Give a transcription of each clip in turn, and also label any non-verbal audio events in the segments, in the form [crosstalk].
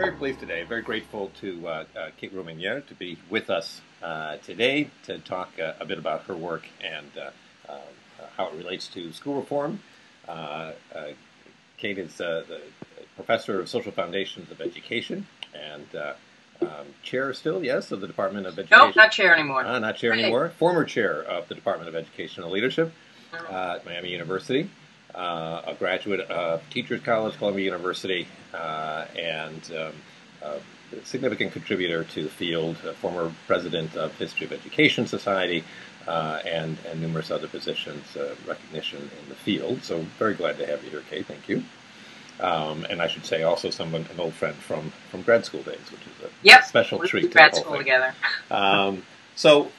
very pleased today, very grateful to uh, uh, Kate Rousmaniere to be with us uh, today to talk uh, a bit about her work and uh, uh, how it relates to school reform. Kate is the professor of social foundations of education and um, chair still, yes, of the Department of Education. Nope, not chair anymore. not chair hey. anymore. Former chair of the Department of Educational Leadership at Miami University uh, a graduate of Teachers College, Columbia University, uh, and um, a significant contributor to the field, former president of History of Education Society, uh, and, and numerous other positions, uh, recognition in the field. So very glad to have you here, Kate. Thank you. Um, and I should say also someone, an old friend from, from grad school days, which is a yep. special we treat. Grad school thing. together. Um, so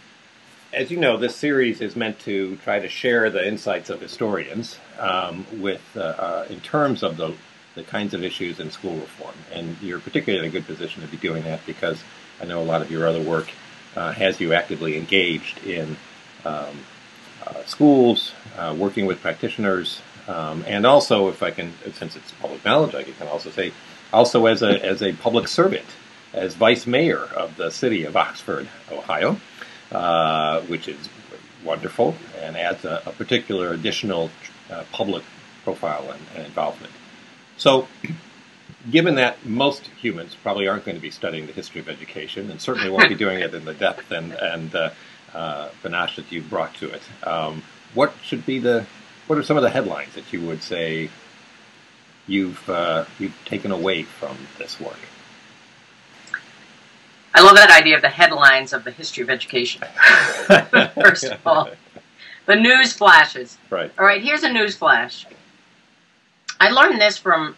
as you know, this series is meant to try to share the insights of historians um, with, uh, uh, in terms of the, the kinds of issues in school reform. And you're particularly in a good position to be doing that because I know a lot of your other work uh, has you actively engaged in um, uh, schools, uh, working with practitioners, um, and also, if I can, since it's public knowledge, I can also say, also as a as a public servant, as vice mayor of the city of Oxford, Ohio. Uh, which is wonderful and adds a, a particular additional uh, public profile and, and, involvement. So, [clears throat] given that most humans probably aren't going to be studying the history of education and certainly won't be doing it in the depth and, and uh, uh, panache that you've brought to it, um, what should be the what are some of the headlines that you would say you've uh, you've taken away from this work? I love that idea of the headlines of the history of education. [laughs] First of all, the news flashes. Right. All right, here's a news flash. I learned this from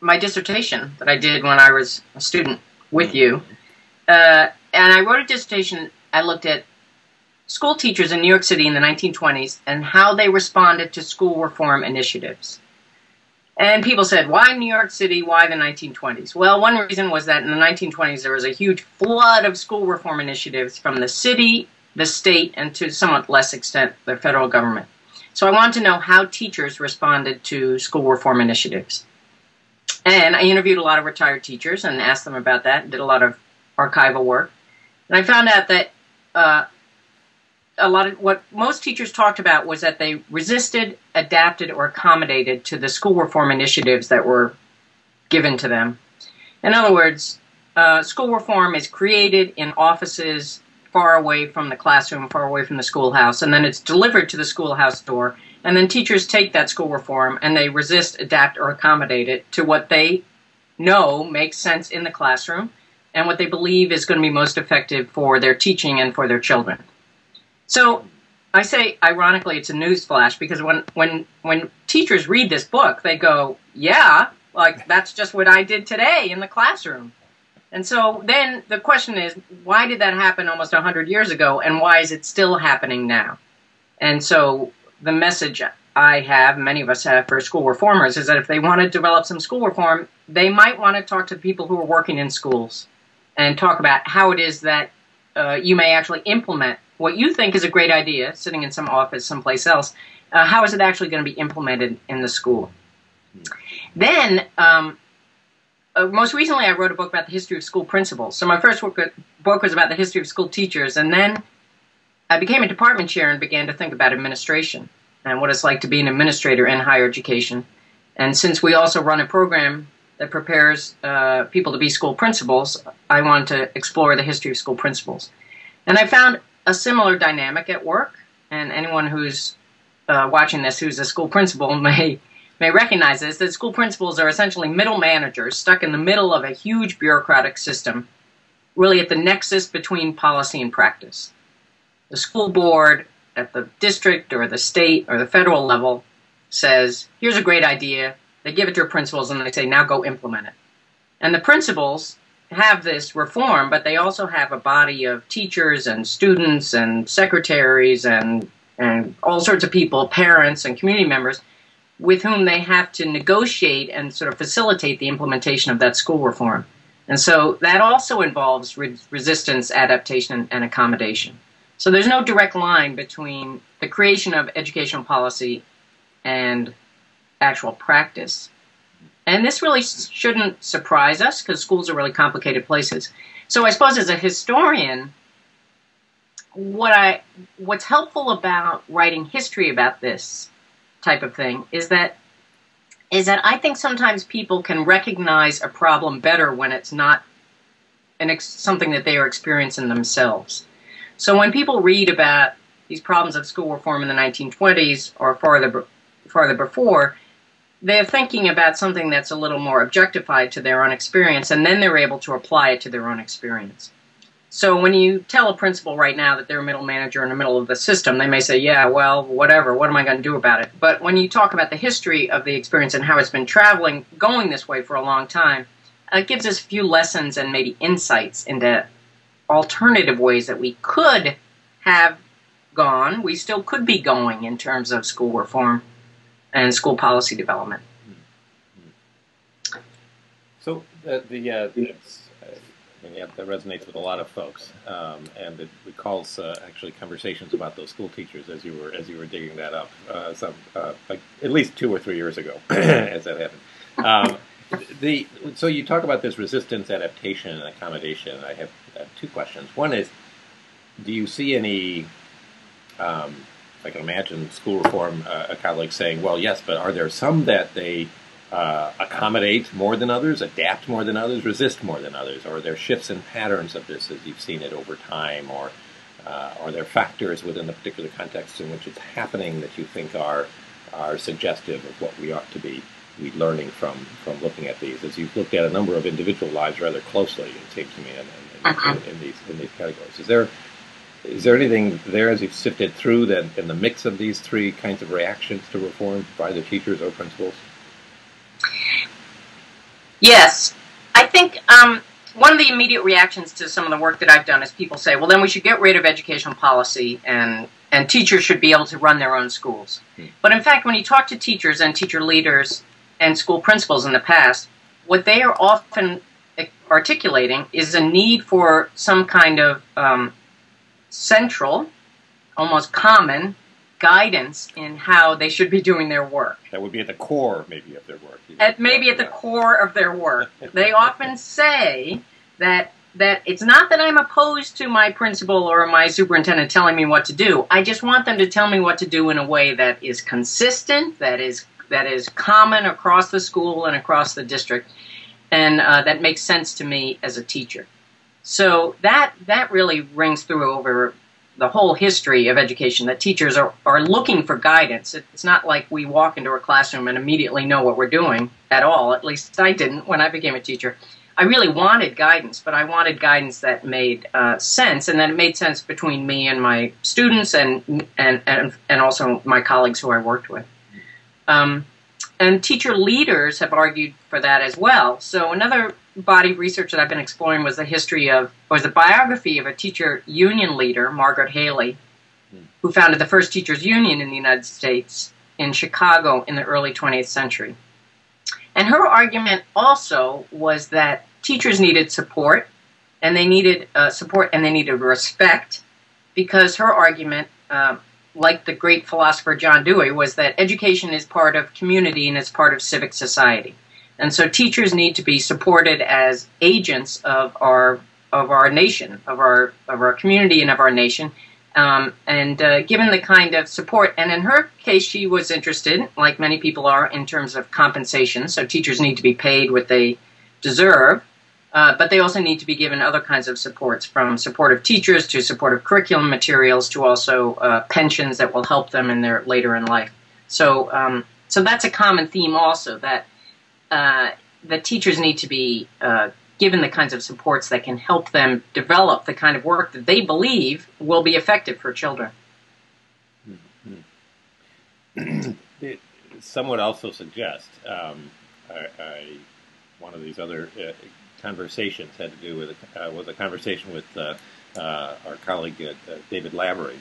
my dissertation that I did when I was a student with you. Uh, and I wrote a dissertation. I looked at school teachers in New York City in the 1920s and how they responded to school reform initiatives. And people said, why New York City? Why the 1920s? Well, one reason was that in the 1920s there was a huge flood of school reform initiatives from the city, the state, and to somewhat less extent the federal government. So I wanted to know how teachers responded to school reform initiatives. And I interviewed a lot of retired teachers and asked them about that, did a lot of archival work. And I found out that uh, a lot of what most teachers talked about was that they resisted, adapted, or accommodated to the school reform initiatives that were given to them. In other words, uh, school reform is created in offices far away from the classroom, far away from the schoolhouse, and then it's delivered to the schoolhouse door. And then teachers take that school reform and they resist, adapt, or accommodate it to what they know makes sense in the classroom and what they believe is going to be most effective for their teaching and for their children. So I say, ironically, it's a news flash because when, when, when teachers read this book, they go, yeah, like that's just what I did today in the classroom. And so then the question is, why did that happen almost 100 years ago and why is it still happening now? And so the message I have, many of us have for school reformers, is that if they want to develop some school reform, they might want to talk to people who are working in schools and talk about how it is that uh, you may actually implement what you think is a great idea, sitting in some office someplace else, uh, how is it actually going to be implemented in the school? Then, um, uh, most recently, I wrote a book about the history of school principals. So my first book, was about the history of school teachers, and then I became a department chair and began to think about administration and what it's like to be an administrator in higher education. And since we also run a program that prepares uh, people to be school principals, I wanted to explore the history of school principals. And I found a similar dynamic at work, and anyone who's uh, watching this who's a school principal [laughs] may may recognize this that school principals are essentially middle managers stuck in the middle of a huge bureaucratic system, really at the nexus between policy and practice. The school board at the district or the state or the federal level says, here's a great idea. They give it to your principals and they say, now go implement it. And the principals have this reform, but they also have a body of teachers and students and secretaries and and all sorts of people, parents and community members, with whom they have to negotiate and sort of facilitate the implementation of that school reform. And so that also involves re- resistance, adaptation, and accommodation. So there's no direct line between the creation of educational policy and actual practice. And this really shouldn't surprise us because schools are really complicated places. So I suppose as a historian, what I what's helpful about writing history about this type of thing is that is that I think sometimes people can recognize a problem better when it's not an ex- something that they are experiencing themselves. So when people read about these problems of school reform in the 1920s or farther farther before, they're thinking about something that's a little more objectified to their own experience, and then they're able to apply it to their own experience. So when you tell a principal right now that they're a middle manager in the middle of the system, they may say, yeah, well, whatever, what am I going to do about it? But when you talk about the history of the experience and how it's been traveling, going this way for a long time, it gives us a few lessons and maybe insights into alternative ways that we could have gone, we still could be going in terms of school reform and school policy development. So uh, the, uh, the yeah, that resonates with a lot of folks, um, and it recalls uh, actually conversations about those school teachers as you were as you were digging that up, uh, some uh, like at least two or three years ago, [clears throat] as that happened. Um, the so you talk about this resistance, adaptation, and accommodation. I have uh, two questions. One is, do you see any um, I can imagine school reform uh, colleagues saying, well, yes, but are there some that they uh, accommodate more than others, adapt more than others, resist more than others? Or are there shifts in patterns of this as you've seen it over time? Or uh, are there factors within the particular context in which it's happening that you think are, are suggestive of what we ought to be be learning from, from looking at these? As you've looked at a number of individual lives rather closely, it seems to me, in, in, in, uh-huh. in these, in these categories. Is there is there anything there as you've sifted through that in the mix of these three kinds of reactions to reform by the teachers or principals? Yes. I think um, one of the immediate reactions to some of the work that I've done is people say, well, then we should get rid of educational policy and, and teachers should be able to run their own schools. Hmm. But in fact, when you talk to teachers and teacher leaders and school principals in the past, what they are often articulating is a need for some kind of um, central, almost common guidance in how they should be doing their work. That would be at the core, maybe, of their work. At maybe at the core of their work. [laughs] they often say that that it's not that I'm opposed to my principal or my superintendent telling me what to do. I just want them to tell me what to do in a way that is consistent, that is that is common across the school and across the district, and uh, that makes sense to me as a teacher. So that that really rings through over the whole history of education that teachers are, are looking for guidance. It's not like we walk into a classroom and immediately know what we're doing at all. At least I didn't when I became a teacher. I really wanted guidance, but I wanted guidance that made uh, sense, and that it made sense between me and my students, and and and, and also my colleagues who I worked with. Um, and teacher leaders have argued for that as well. So another body of research that I've been exploring was the history of, was the biography of a teacher union leader, Margaret Haley, who founded the first teachers union in the United States in Chicago in the early 20th century. And her argument also was that teachers needed support, and they needed uh, support and they needed respect, because her argument, uh, like the great philosopher John Dewey, was that education is part of community and it's part of civic society. And so teachers need to be supported as agents of our of our nation, of our of our community, and of our nation. Um, and uh, given the kind of support, and in her case, she was interested, like many people are, in terms of compensation. So teachers need to be paid what they deserve, uh, but they also need to be given other kinds of supports, from supportive teachers to supportive curriculum materials to also uh, pensions that will help them in their later in life. So, um, so that's a common theme also that uh, the teachers need to be uh, given the kinds of supports that can help them develop the kind of work that they believe will be effective for children. Mm-hmm. Some would also suggest um, I, I, one of these other uh, conversations had to do with uh, was a conversation with uh, uh, our colleague David Labaree,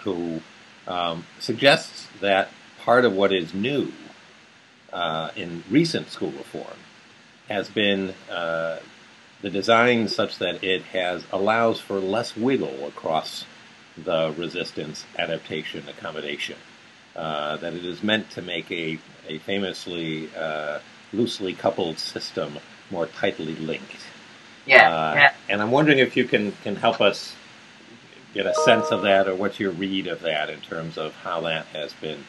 who um, suggests that part of what is new uh, in recent school reform has been uh, the design such that it has allows for less wiggle across the resistance, adaptation, accommodation. Uh, that it is meant to make a, a famously uh, loosely coupled system more tightly linked. Yeah, Uh, yeah. And I'm wondering if you can, can help us get a sense of that, or what's your read of that in terms of how that has been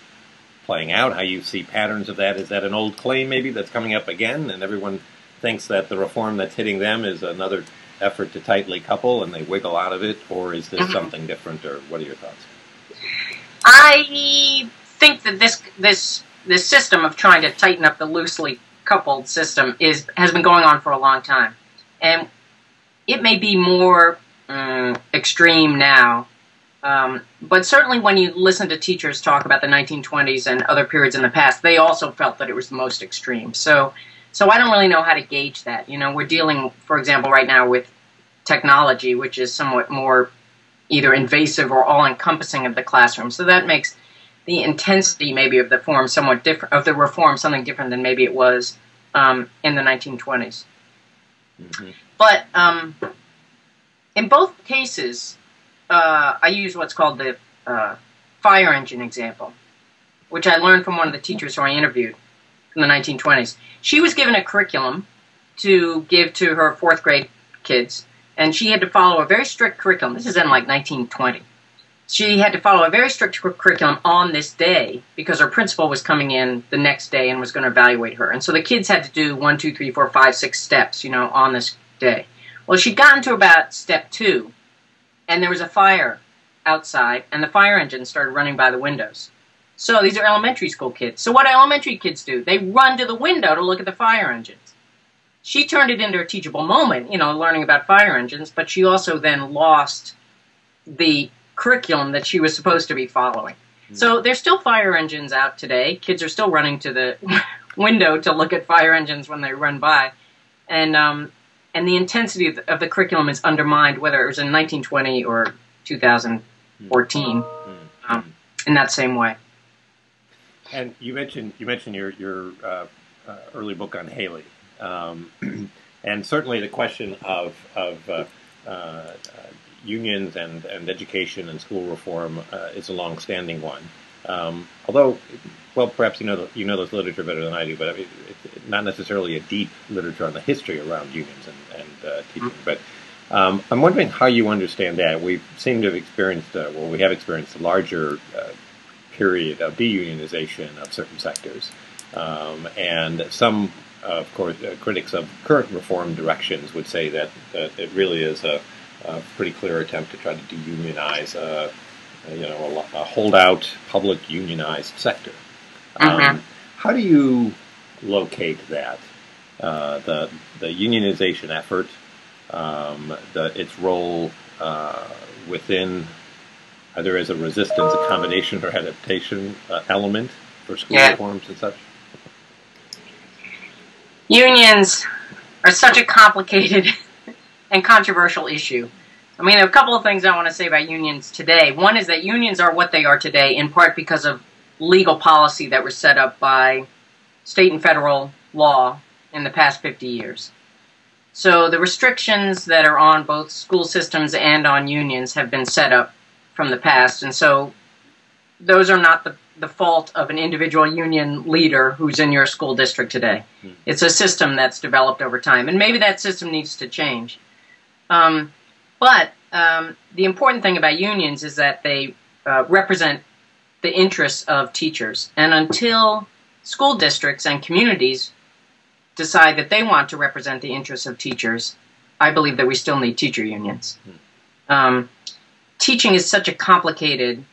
playing out, how you see patterns of that. Is that an old claim maybe that's coming up again, and everyone thinks that the reform that's hitting them is another effort to tightly couple and they wiggle out of it, or is this Mhm. something different, or what are your thoughts? I think that this this this system of trying to tighten up the loosely coupled system is has been going on for a long time, and it may be more um, extreme now. Um, but certainly, when you listen to teachers talk about the 1920s and other periods in the past, they also felt that it was the most extreme. So, so I don't really know how to gauge that. You know, we're dealing, for example, right now with technology, which is somewhat more either invasive or all-encompassing of the classroom. So that makes the intensity maybe of the form somewhat different of the reform something different than maybe it was um, in the 1920s. hmm But um, in both cases, uh, I use what's called the uh, fire engine example, which I learned from one of the teachers who I interviewed in the 1920s. She was given a curriculum to give to her fourth grade kids, and she had to follow a very strict curriculum. This is in like 1920. She had to follow a very strict cur- curriculum on this day because her principal was coming in the next day and was going to evaluate her. And so the kids had to do one, two, three, four, five, six steps, you know, on this day. Well, she'd gotten to about step two, and there was a fire outside, and the fire engine started running by the windows. So these are elementary school kids. So what do elementary kids do? They run to the window to look at the fire engines. She turned it into a teachable moment, you know, learning about fire engines, but she also then lost the curriculum that she was supposed to be following. So there's still fire engines out today. Kids are still running to the [laughs] window to look at fire engines when they run by, and um, and the intensity of the, of the curriculum is undermined, whether it was in 1920 or 2014, um, in that same way. And you mentioned you mentioned your your uh, uh, early book on Haley, um, [clears throat] and certainly the question of of uh, uh, uh, unions and, and education and school reform uh, is a long-standing one. Um, although, well, perhaps you know the, you know this literature better than I do, but I mean, it's not necessarily a deep literature on the history around unions and, and uh, teaching. But um, I'm wondering how you understand that. We seem to have experienced, uh, well, we have experienced a larger uh, period of deunionization of certain sectors. Um, and some, uh, of course, uh, critics of current reform directions would say that, that it really is a, a pretty clear attempt to try to deunionize, uh, you know, a, a holdout, public unionized sector. Um, Mhm. How do you locate that, uh, the the unionization effort, um, the its role uh, within either as a resistance, accommodation, or adaptation uh, element for school Yeah. reforms and such? Unions are such a complicated [laughs] and controversial issue. I mean, there are a couple of things I want to say about unions today. One is that unions are what they are today in part because of legal policy that was set up by state and federal law in the past 50 years. So the restrictions that are on both school systems and on unions have been set up from the past, and so those are not the, the fault of an individual union leader who's in your school district today. It's a system that's developed over time, and maybe that system needs to change. Um, but um, the important thing about unions is that they uh, represent the interests of teachers, and until school districts and communities decide that they want to represent the interests of teachers, I believe that we still need teacher unions. Um, teaching is such a complicated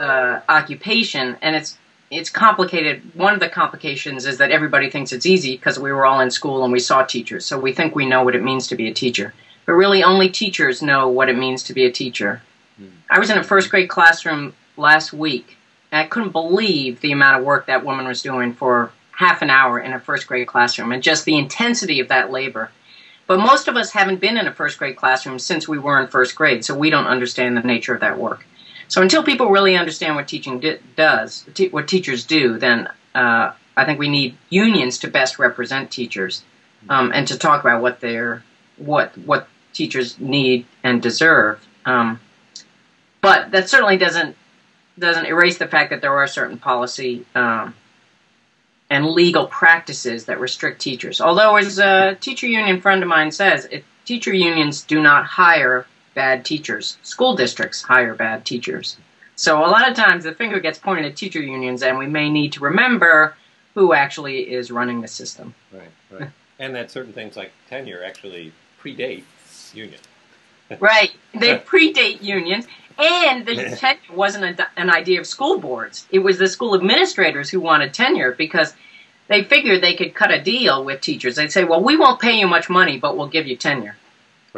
uh, occupation, and it's it's complicated. One of the complications is that everybody thinks it's easy because we were all in school and we saw teachers, so we think we know what it means to be a teacher. But really, only teachers know what it means to be a teacher. I was in a first grade classroom last week, and I couldn't believe the amount of work that woman was doing for half an hour in a first grade classroom, and just the intensity of that labor. But most of us haven't been in a first grade classroom since we were in first grade, so we don't understand the nature of that work. So until people really understand what teaching does, te- what teachers do, then uh, I think we need unions to best represent teachers um, and to talk about what they're what what teachers need and deserve. Um, but that certainly doesn't doesn't erase the fact that there are certain policy um, and legal practices that restrict teachers. Although, as a teacher union friend of mine says, if teacher unions do not hire bad teachers, school districts hire bad teachers. So a lot of times the finger gets pointed at teacher unions, and we may need to remember who actually is running the system. Right, right. and that certain things like tenure actually predate union. right, they [laughs] predate unions. And the tenure wasn't a, an idea of school boards. It was the school administrators who wanted tenure because they figured they could cut a deal with teachers. They'd say, well, we won't pay you much money, but we'll give you tenure.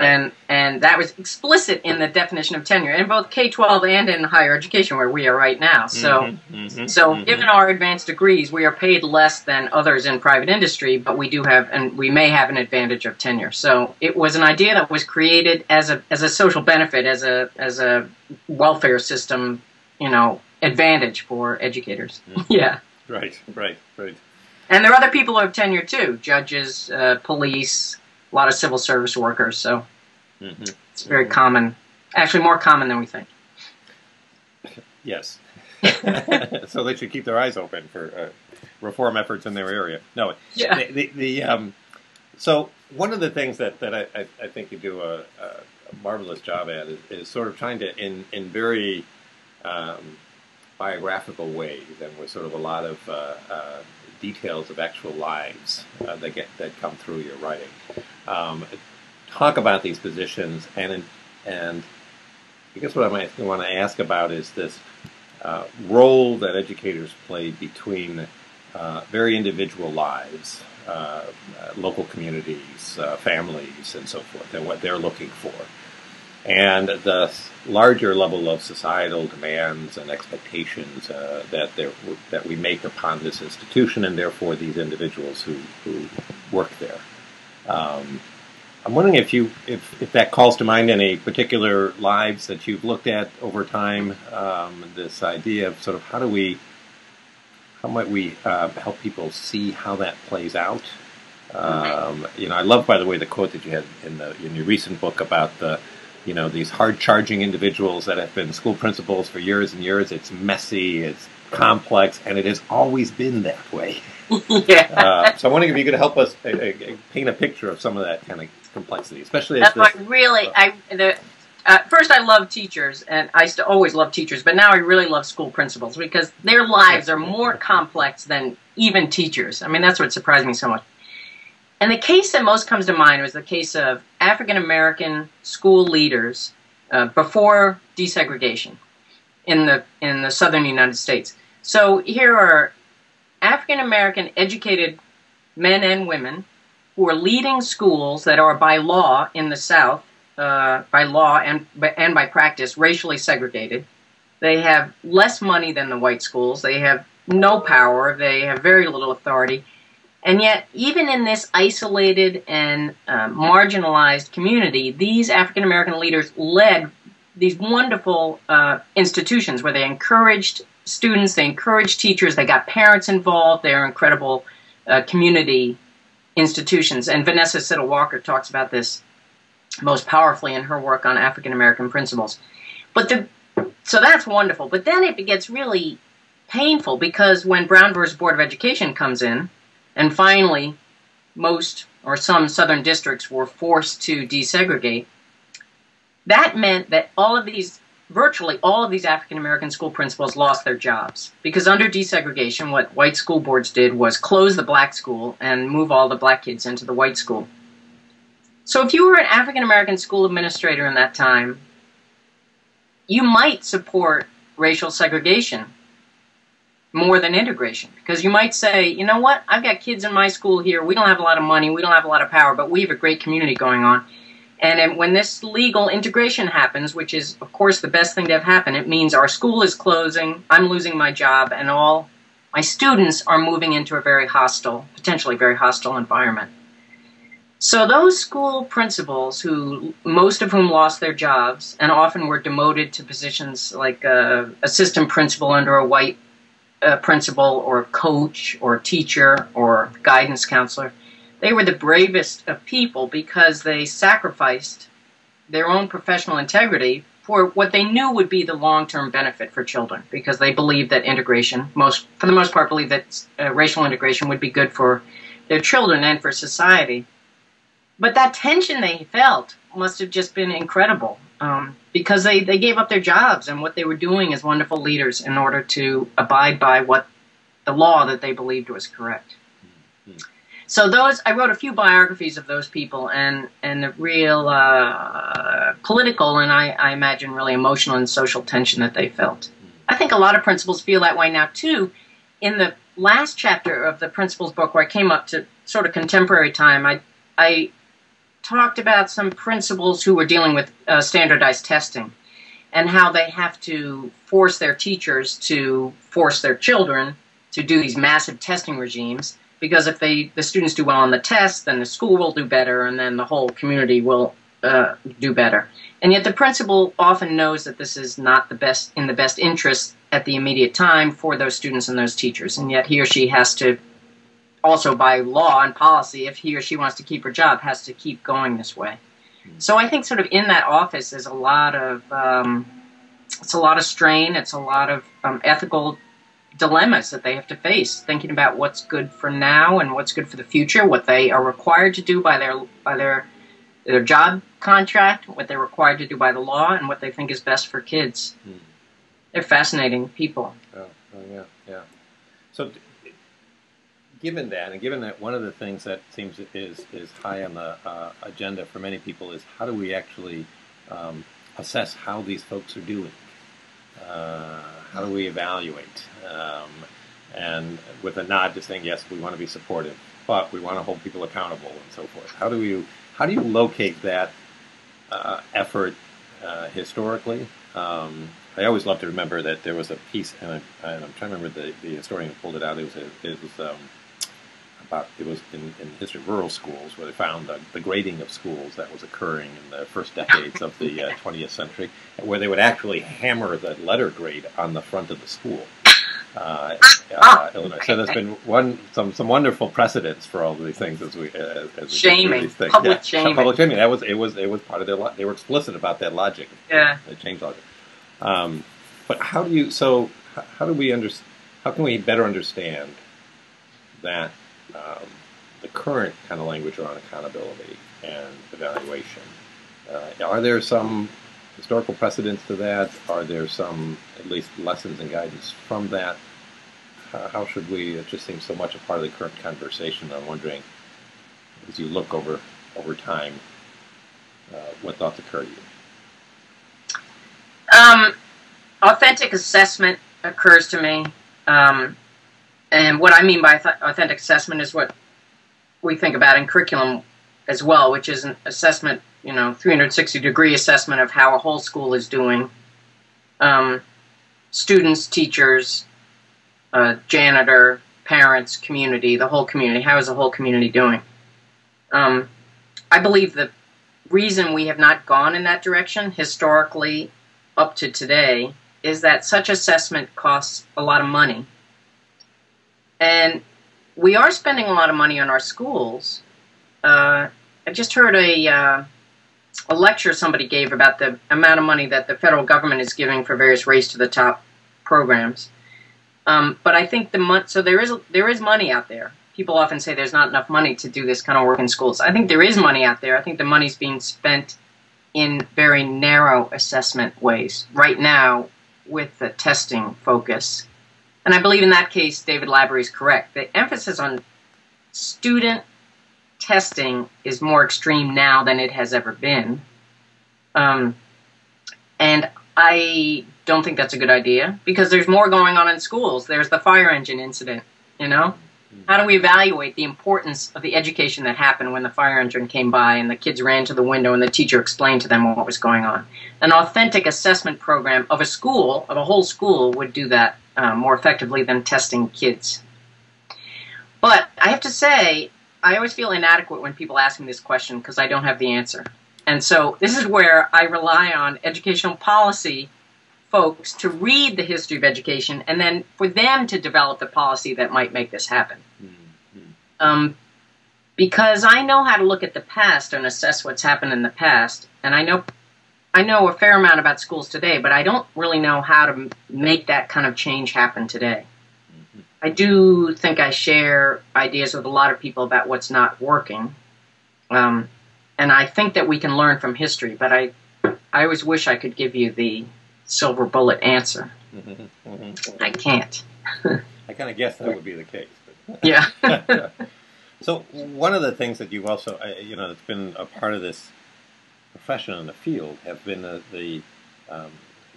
Right. And and that was explicit in the definition of tenure in both K twelve and in higher education where we are right now. So mm-hmm, mm-hmm, so mm-hmm. given our advanced degrees, we are paid less than others in private industry, but we do have and we may have an advantage of tenure. So it was an idea that was created as a as a social benefit, as a as a welfare system, you know, advantage for educators. Mm-hmm. [laughs] yeah. Right. Right. Right. And there are other people who have tenure too: judges, uh, police a lot of civil service workers. So mm-hmm. it's very mm-hmm. common, actually more common than we think. Yes. [laughs] [laughs] so they should keep their eyes open for uh, reform efforts in their area. No, yeah. The, the, the um, so one of the things that, that I, I, I think you do a, a, marvelous job at is, is, sort of trying to in in very um, biographical ways and with sort of a lot of uh, uh, details of actual lives uh, that get that come through your writing. Um, talk about these positions, and and I guess what I might want to ask about is this uh, role that educators play between uh, very individual lives, uh, local communities, uh, families, and so forth, and what they're looking for, and the larger level of societal demands and expectations uh, that there, that we make upon this institution and therefore these individuals who, who work there. Um, I'm wondering if you if, if that calls to mind any particular lives that you've looked at over time. Um, this idea of sort of how do we how might we uh, help people see how that plays out? Um, you know, I love, by the way, the quote that you had in the in your recent book about the you know these hard charging individuals that have been school principals for years and years. It's messy, it's complex, and it has always been that way. [laughs] yeah. Uh, so I'm wondering if you could help us uh, uh, paint a picture of some of that kind of complexity, especially as this, really I the. Uh, first, I love teachers, and I used to always love teachers, but now I really love school principals because their lives are more complex than even teachers. I mean, that's what surprised me so much. And the case that most comes to mind was the case of African American school leaders uh, before desegregation in the in the southern United States. So here are African American educated men and women who are leading schools that are by law in the South, uh, by law and and by practice racially segregated. They have less money than the white schools. They have no power. They have very little authority and yet, even in this isolated and uh, marginalized community, these African American leaders led these wonderful uh, institutions where they encouraged students, they encouraged teachers, they got parents involved. They're incredible uh, community institutions. And Vanessa Siddle Walker talks about this most powerfully in her work on African American principals. But the so that's wonderful. But then it gets really painful because when Brown versus Board of Education comes in, and finally, most or some southern districts were forced to desegregate. That meant that all of these, virtually all of these African American school principals lost their jobs. Because under desegregation, what white school boards did was close the black school and move all the black kids into the white school. So if you were an African American school administrator in that time, you might support racial segregation more than integration. Because you might say, you know what, I've got kids in my school here, we don't have a lot of money, we don't have a lot of power, but we have a great community going on. And when this legal integration happens, which is, of course, the best thing to have happen, it means our school is closing, I'm losing my job, and all my students are moving into a very hostile, potentially very hostile environment. So those school principals, who most of whom lost their jobs and often were demoted to positions like uh, assistant principal under a white a principal or coach or teacher or guidance counselor. They were the bravest of people because they sacrificed their own professional integrity for what they knew would be the long-term benefit for children because they believed that integration, most for the most part, believed that uh, racial integration would be good for their children and for society. But that tension they felt must have just been incredible um, because they, they gave up their jobs and what they were doing as wonderful leaders in order to abide by what the law that they believed was correct. Mm-hmm. So those I wrote a few biographies of those people and and the real uh, political and I, I imagine really emotional and social tension that they felt. I think a lot of principals feel that way now too. In the last chapter of the principals book, where I came up to sort of contemporary time, I I talked about some principals who were dealing with uh, standardized testing and how they have to force their teachers to force their children to do these massive testing regimes because if they the students do well on the test, then the school will do better, and then the whole community will uh, do better. And yet, the principal often knows that this is not the best in the best interest at the immediate time for those students and those teachers, and yet he or she has to also by law and policy, if he or she wants to keep her job, has to keep going this way. So I think sort of in that office is a lot of um, it's a lot of strain. It's a lot of um, ethical dilemmas that they have to face, thinking about what's good for now and what's good for the future, what they are required to do by their by their their job contract, what they're required to do by the law, and what they think is best for kids. Hmm. They're fascinating people. Oh, oh yeah, yeah. So given that, and given that one of the things that seems is is high on the uh, agenda for many people is how do we actually um, assess how these folks are doing? Uh, how do we evaluate? Um, and with a nod to saying yes, we want to be supportive, but we want to hold people accountable and so forth. How do you how do you locate that uh, effort uh, historically? Um, I always love to remember that there was a piece, and, I, am trying to remember the, the historian who pulled it out. It was a, it was um, about it was in, in the history of rural schools where they found the, the, grading of schools that was occurring in the first decades of the uh, [laughs] 20th century, where they would actually hammer the letter grade on the front of the school. Uh, uh, Illinois. So there's been one some some wonderful precedents for all of these things as we uh, as we shaming these things. public yeah, shaming. Public shaming. That was it was it was part of their lo- they were explicit about that logic. Yeah. They changed logic. Um, but how do you so how do we under, how can we better understand that um, the current kind of language around accountability and evaluation. Uh, are there some historical precedents to that? Are there some, at least, lessons and guidance from that? Uh, how should we? It just seems so much a part of the current conversation. I'm wondering, as you look over over time, uh, what thoughts occur to you? Um, authentic assessment occurs to me. Um, and what I mean by authentic assessment is what we think about in curriculum as well, which is an assessment, you know, 360 degree assessment of how a whole school is doing. Um, students, teachers, uh, janitor, parents, community, the whole community. How is the whole community doing? Um, I believe the reason we have not gone in that direction historically up to today is that such assessment costs a lot of money and we are spending a lot of money on our schools. Uh, I just heard a uh, a lecture somebody gave about the amount of money that the federal government is giving for various race to the top programs. Um, but I think the mon- so there is there is money out there. People often say there's not enough money to do this kind of work in schools. I think there is money out there. I think the money's being spent in very narrow assessment ways right now with the testing focus and I believe in that case, David Labaree is correct. The emphasis on student testing is more extreme now than it has ever been. Um, and I don't think that's a good idea because there's more going on in schools. There's the fire engine incident, you know? How do we evaluate the importance of the education that happened when the fire engine came by and the kids ran to the window and the teacher explained to them what was going on? An authentic assessment program of a school, of a whole school, would do that uh, more effectively than testing kids. But I have to say, I always feel inadequate when people ask me this question because I don't have the answer. And so this is where I rely on educational policy folks to read the history of education and then for them to develop the policy that might make this happen. Mm-hmm. Um, because I know how to look at the past and assess what's happened in the past, and I know I know a fair amount about schools today, but I don't really know how to make that kind of change happen today. Mm-hmm. I do think I share ideas with a lot of people about what's not working. Um, and I think that we can learn from history, but I, I always wish I could give you the silver bullet answer. Mm-hmm. Mm-hmm. I can't. [laughs] I kind of guessed that would be the case. [laughs] Yeah. [laughs] so one of the things that you've also, you know, that's been a part of this profession in the field have been the, the um,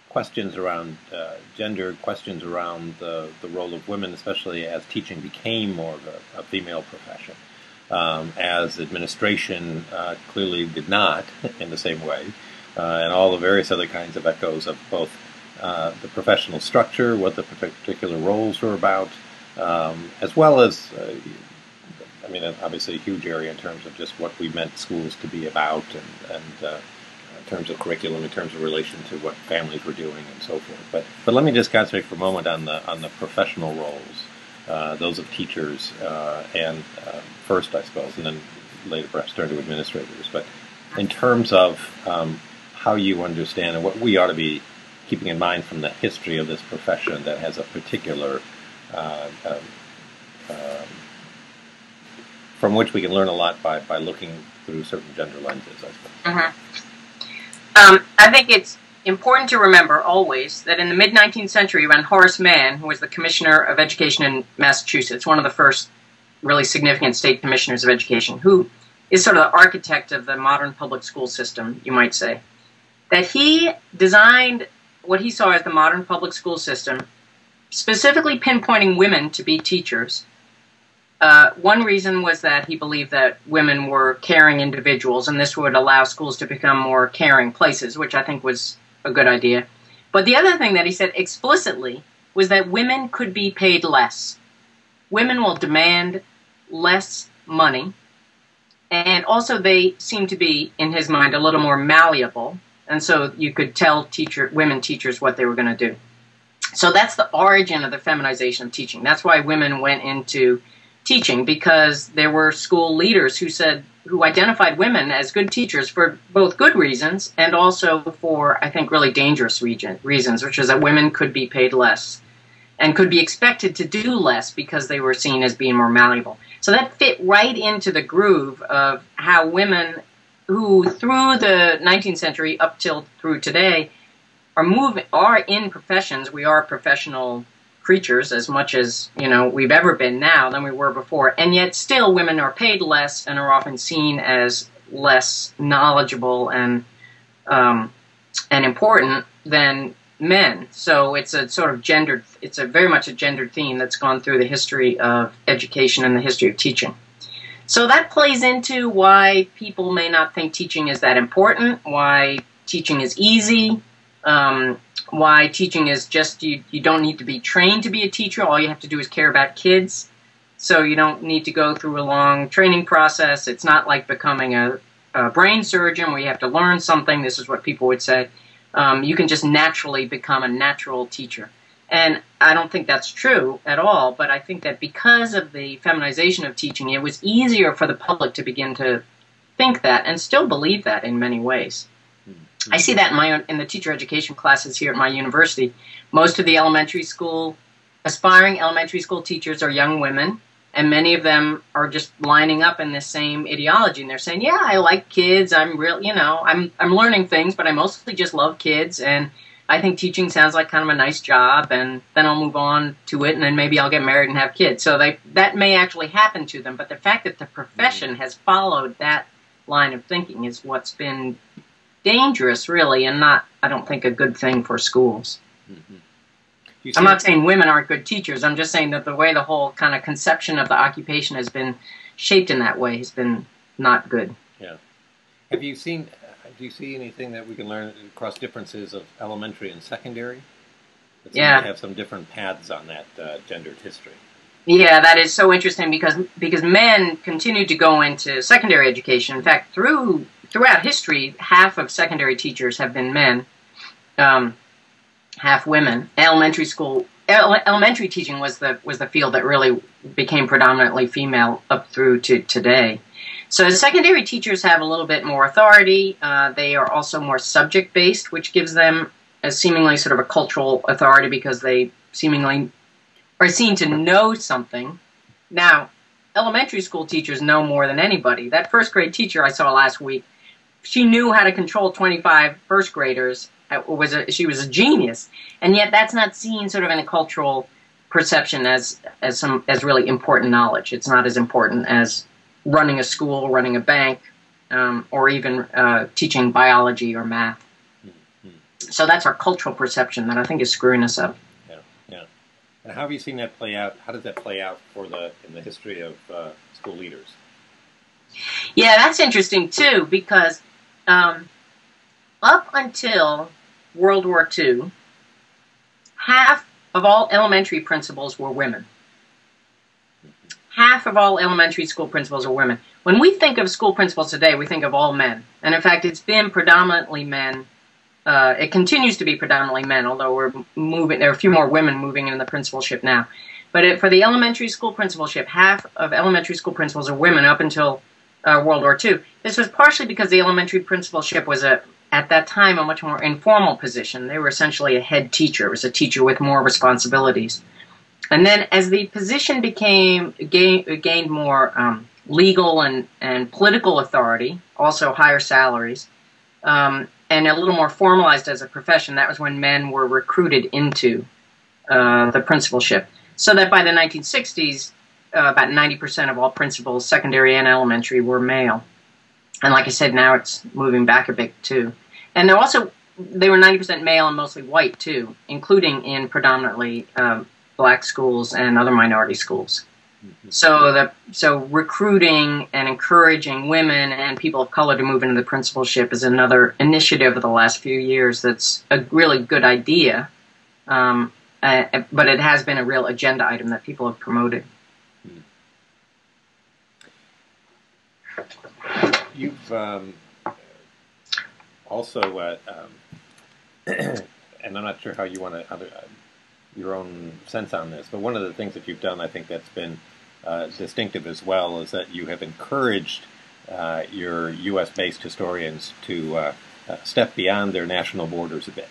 questions around uh, gender, questions around the, the role of women, especially as teaching became more of a, a female profession, um, as administration uh, clearly did not [laughs] in the same way, uh, and all the various other kinds of echoes of both uh, the professional structure, what the particular roles were about, um, as well as uh, I mean, obviously a huge area in terms of just what we meant schools to be about and, and uh, in terms of curriculum, in terms of relation to what families were doing and so forth. But, but let me just concentrate for a moment on the, on the professional roles, uh, those of teachers, uh, and uh, first, I suppose, and then later perhaps turn to administrators. But in terms of um, how you understand and what we ought to be keeping in mind from the history of this profession that has a particular uh, um, um, from which we can learn a lot by, by looking through certain gender lenses, I suppose. Mm-hmm. Um, I think it's important to remember always that in the mid 19th century, when Horace Mann, who was the Commissioner of Education in Massachusetts, one of the first really significant state commissioners of education, who is sort of the architect of the modern public school system, you might say, that he designed what he saw as the modern public school system, specifically pinpointing women to be teachers uh, one reason was that he believed that women were caring individuals, and this would allow schools to become more caring places, which I think was a good idea. But the other thing that he said explicitly was that women could be paid less. Women will demand less money, and also they seem to be, in his mind, a little more malleable, and so you could tell teacher women teachers what they were going to do. So that's the origin of the feminization of teaching. That's why women went into teaching because there were school leaders who said who identified women as good teachers for both good reasons and also for I think really dangerous region, reasons, which is that women could be paid less and could be expected to do less because they were seen as being more malleable. So that fit right into the groove of how women who through the 19th century up till through today are moving are in professions we are professional creatures as much as you know we've ever been now than we were before, and yet still women are paid less and are often seen as less knowledgeable and um, and important than men. So it's a sort of gendered. It's a very much a gendered theme that's gone through the history of education and the history of teaching. So that plays into why people may not think teaching is that important, why teaching is easy, um, why teaching is just you, you don't need to be trained to be a teacher. All you have to do is care about kids. So you don't need to go through a long training process. It's not like becoming a, a brain surgeon where you have to learn something. This is what people would say. Um, you can just naturally become a natural teacher. And I don't think that's true at all, but I think that because of the feminization of teaching, it was easier for the public to begin to think that and still believe that in many ways. I see that in my own, in the teacher education classes here at my university. Most of the elementary school aspiring elementary school teachers are young women, and many of them are just lining up in this same ideology. And they're saying, "Yeah, I like kids. I'm real, you know, I'm I'm learning things, but I mostly just love kids, and I think teaching sounds like kind of a nice job. And then I'll move on to it, and then maybe I'll get married and have kids. So they that may actually happen to them, but the fact that the profession has followed that line of thinking is what's been dangerous, really, and not, I don't think, a good thing for schools. Mm-hmm. I'm not saying women aren't good teachers. I'm just saying that the way the whole kind of conception of the occupation has been shaped in that way has been not good. Yeah. Have you seen? Do you see anything that we can learn across differences of elementary and secondary? That yeah. Have some different paths on that uh, gendered history. Yeah, that is so interesting because because men continue to go into secondary education. In fact, through throughout history, half of secondary teachers have been men, um, half women. Elementary school, ele- elementary teaching was the was the field that really became predominantly female up through to today. So secondary teachers have a little bit more authority. Uh, they are also more subject based, which gives them a seemingly sort of a cultural authority because they seemingly are seen to know something. Now, elementary school teachers know more than anybody. That first grade teacher I saw last week, she knew how to control 25 first graders. Was a, she was a genius, and yet that's not seen sort of in a cultural perception as as some as really important knowledge. It's not as important as running a school, running a bank, um, or even uh, teaching biology or math. Mm-hmm. So that's our cultural perception that I think is screwing us up. Yeah, yeah. And how have you seen that play out? How does that play out for the in the history of uh, school leaders? Yeah, that's interesting too because um, up until World War II, half of all elementary principals were women half of all elementary school principals are women. When we think of school principals today, we think of all men. And in fact, it's been predominantly men. Uh, it continues to be predominantly men, although we're moving, there are a few more women moving into the principalship now. But it, for the elementary school principalship, half of elementary school principals are women up until uh, World War II. This was partially because the elementary principalship was a, at that time, a much more informal position. They were essentially a head teacher. It was a teacher with more responsibilities. And then as the position became gain, gained more um, legal and, and political authority, also higher salaries, um, and a little more formalized as a profession, that was when men were recruited into uh, the principalship. So that by the 1960s, uh, about 90% of all principals, secondary and elementary, were male. And like I said, now it's moving back a bit too. And they're also they were 90% male and mostly white too, including in predominantly um, black schools and other minority schools. Mm-hmm. So that so recruiting and encouraging women and people of color to move into the principalship is another initiative of the last few years. That's a really good idea, um, uh, but it has been a real agenda item that people have promoted. You've um, also, uh, um, [clears throat] and I'm not sure how you want to your own sense on this, but one of the things that you've done, I think that's been uh, distinctive as well, is that you have encouraged uh, your U.S. based historians to uh, uh, step beyond their national borders a bit.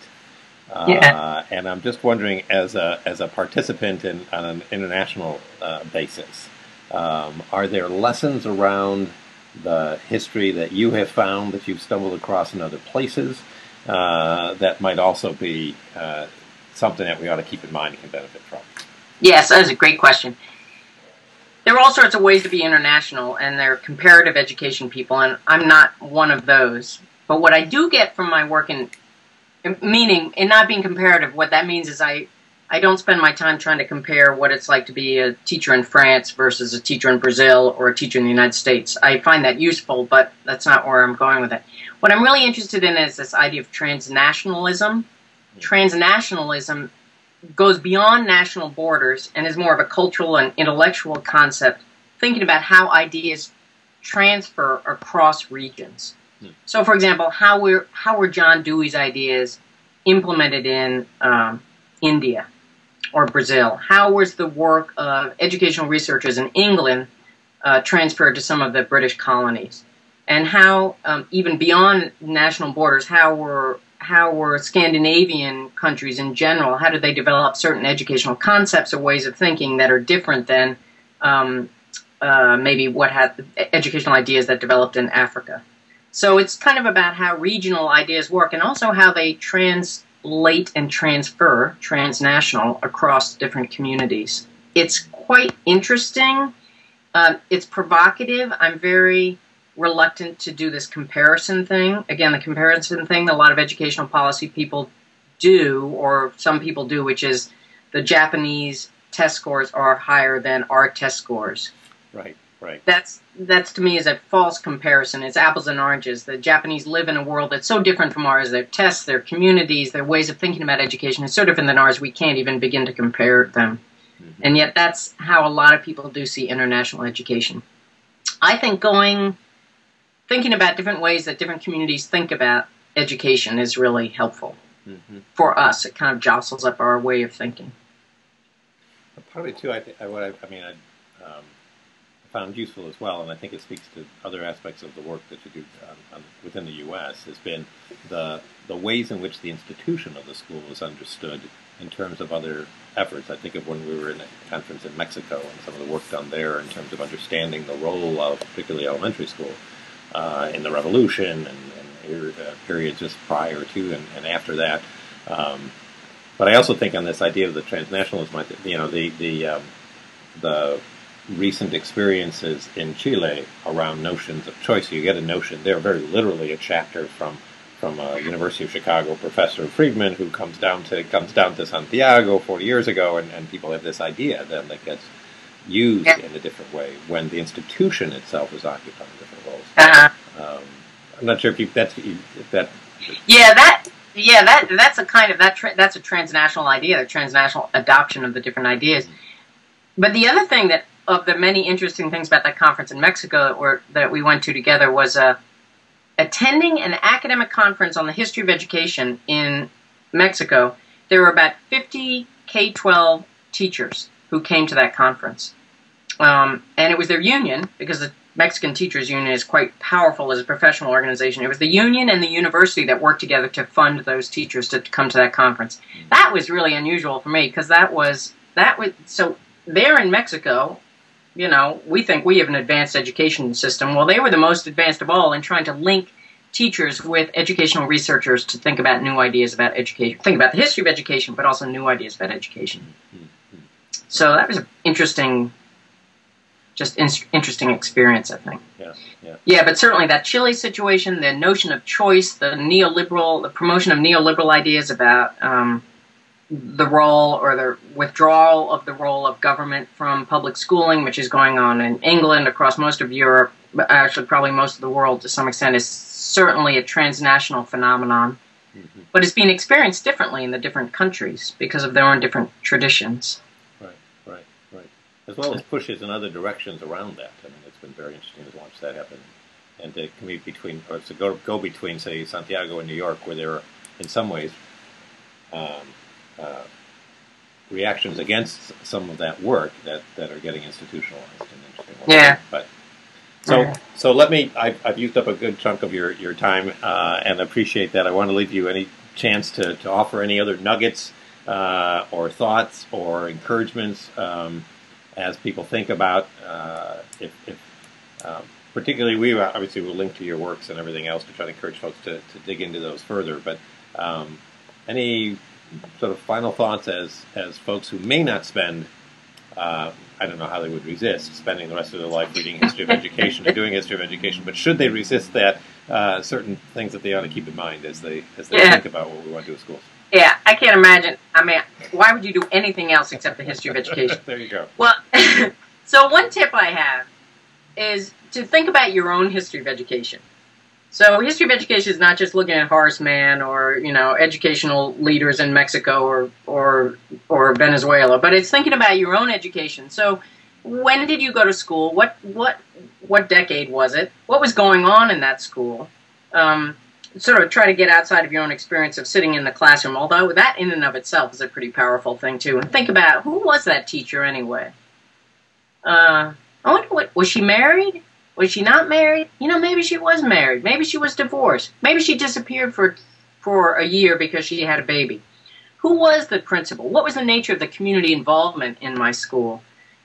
Uh, yeah. And I'm just wondering, as a as a participant in on an international uh, basis, um, are there lessons around the history that you have found that you've stumbled across in other places uh, that might also be uh, something that we ought to keep in mind and can benefit from? Yes, that is a great question. There are all sorts of ways to be international, and they're comparative education people, and I'm not one of those. But what I do get from my work in, meaning in not being comparative, what that means is I, I don't spend my time trying to compare what it's like to be a teacher in France versus a teacher in Brazil or a teacher in the United States. I find that useful, but that's not where I'm going with it. What I'm really interested in is this idea of transnationalism transnationalism goes beyond national borders and is more of a cultural and intellectual concept, thinking about how ideas transfer across regions. Hmm. So, for example, how were how were John Dewey's ideas implemented in um, India or Brazil? How was the work of educational researchers in England uh, transferred to some of the British colonies? And how, um, even beyond national borders, how were how were Scandinavian countries in general, how did they develop certain educational concepts or ways of thinking that are different than um, uh, maybe what had educational ideas that developed in Africa? So it's kind of about how regional ideas work and also how they translate and transfer transnational across different communities. It's quite interesting. Uh, it's provocative. I'm very reluctant to do this comparison thing. Again, the comparison thing that a lot of educational policy people do, or some people do, which is the Japanese test scores are higher than our test scores. Right, right. That's that's to me is a false comparison. It's apples and oranges. The Japanese live in a world that's so different from ours. Their tests, their communities, their ways of thinking about education is so different than ours. We can't even begin to compare them. Mm-hmm. And yet, that's how a lot of people do see international education. I think going thinking about different ways that different communities think about education is really helpful mm-hmm. for us. It kind of jostles up our way of thinking. Probably too. I think what I, I mean, I, um, found useful as well, and I think it speaks to other aspects of the work that you do um, um, within the U.S., has been the the ways in which the institution of the school is understood in terms of other efforts. I think of when we were in a conference in Mexico and some of the work done there in terms of understanding the role of particularly elementary school uh, in the revolution and, and uh, periods just prior to and, and after that. Um, but I also think on this idea of the transnationalism, you know, the the um, the recent experiences in Chile around notions of choice. You get a notion there, very literally a chapter from from a University of Chicago professor Friedman who comes down to comes down to Santiago 40 years ago, and, and people have this idea then that gets used yeah. in a different way when the institution itself is occupying different roles. Uh-huh. Um, I'm not sure if, you, that's, if that. Yeah, that yeah that that's a kind of that tra- that's a transnational idea, the transnational adoption of the different ideas. But the other thing that of the many interesting things about that conference in Mexico that, were, that we went to together was uh, attending an academic conference on the history of education in Mexico. There were about 50 K 12 teachers who came to that conference. Um, and it was their union, because the Mexican Teachers Union is quite powerful as a professional organization. It was the union and the university that worked together to fund those teachers to come to that conference. That was really unusual for me because that was that was so there in Mexico you know, we think we have an advanced education system. Well, they were the most advanced of all in trying to link teachers with educational researchers to think about new ideas about education, think about the history of education, but also new ideas about education. So that was an interesting, just in- interesting experience, I think. Yeah, yeah. Yeah, but certainly that Chile situation, the notion of choice, the neoliberal, the promotion of neoliberal ideas about um, the role or the withdrawal of the role of government from public schooling, which is going on in England, across most of Europe, actually probably most of the world to some extent, is certainly a transnational phenomenon. Mm-hmm. But it's being experienced differently in the different countries because of their own different traditions. Right, right, right. As well as pushes in other directions around that. I mean, it's been very interesting to watch that happen and to commute between, or to go, go between, say, Santiago and New York, where there are, in some ways, um, uh, reactions against some of that work that, that are getting institutionalized in interesting ways. Yeah. But so so let me. I've, I've used up a good chunk of your your time, uh, and appreciate that. I want to leave you any chance to, to offer any other nuggets uh, or thoughts or encouragements um, as people think about uh, if, if um, particularly we obviously will link to your works and everything else to try to encourage folks to, to dig into those further. But um, any sort of final thoughts as as folks who may not spend. Uh, I don't know how they would resist spending the rest of their life reading history of [laughs] education and doing history of education, but should they resist that, uh, certain things that they ought to keep in mind as they as they yeah. think about what we want to do with schools. Yeah, I can't imagine. I mean, why would you do anything else except the history of [laughs] education? there you go. Well, [laughs] so one tip I have is to think about your own history of education. So history of education is not just looking at Horace Mann or you know educational leaders in Mexico or or or Venezuela, but it's thinking about your own education. So when did you go to school? What what what decade was it? What was going on in that school? Um, sort of try to get outside of your own experience of sitting in the classroom. Although that in and of itself is a pretty powerful thing too. And think about who was that teacher anyway. Uh, I wonder what was she married? Was she not married? You know, maybe she was married. Maybe she was divorced. Maybe she disappeared for for a year because she had a baby. Who was the principal? What was the nature of the community involvement in my school?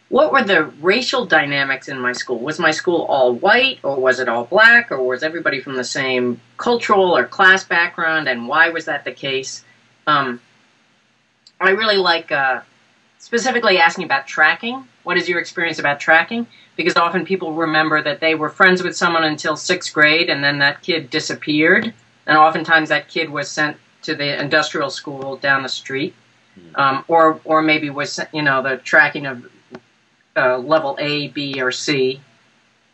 What were the racial dynamics in my school? Was my school all white or was it all black or was everybody from the same cultural or class background and why was that the case? Um, I really like uh, specifically asking about tracking. What is your experience about tracking? because often people remember that they were friends with someone until sixth grade and then that kid disappeared. And oftentimes that kid was sent to the industrial school down the street. Hmm. Um, or, or maybe was, you know, the tracking of uh, level A, B, or C,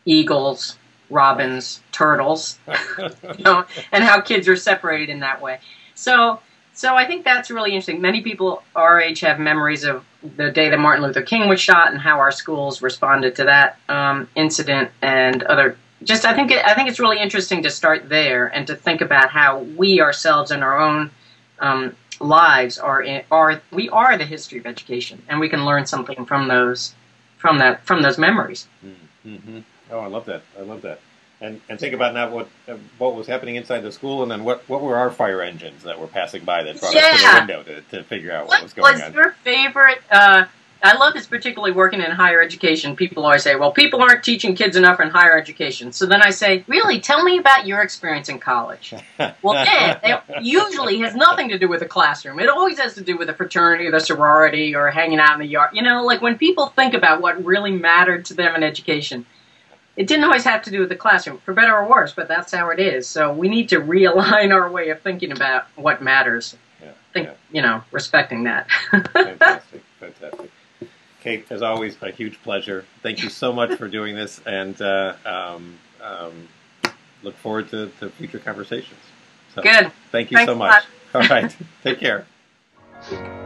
eagles, robins, turtles, [laughs] you know, and how kids are separated in that way. So so I think that's really interesting. Many people our age have memories of the day that Martin Luther King was shot and how our schools responded to that um, incident and other. Just I think it, I think it's really interesting to start there and to think about how we ourselves in our own um, lives are in, are we are the history of education and we can learn something from those from that from those memories. Mm-hmm. Oh, I love that. I love that. And and think about now what uh, what was happening inside the school, and then what what were our fire engines that were passing by that brought us to the window to, to figure out what What was going was on. your favorite? Uh, I love this particularly working in higher education. People always say, "Well, people aren't teaching kids enough in higher education." So then I say, "Really? Tell me about your experience in college." [laughs] Well, then it usually has nothing to do with the classroom. It always has to do with the fraternity or the sorority or hanging out in the yard. You know, like when people think about what really mattered to them in education, it didn't always have to do with the classroom, for better or worse. But that's how it is. So we need to [laughs] realign our way of thinking about what matters. Yeah, Think, yeah. you know, respecting that. [laughs] fantastic, fantastic. Kate, as always, a huge pleasure. Thank you so much for doing this, and uh, um, um, look forward to, to future conversations. So, Good. Thank you Thanks so much. All right, take care. [laughs]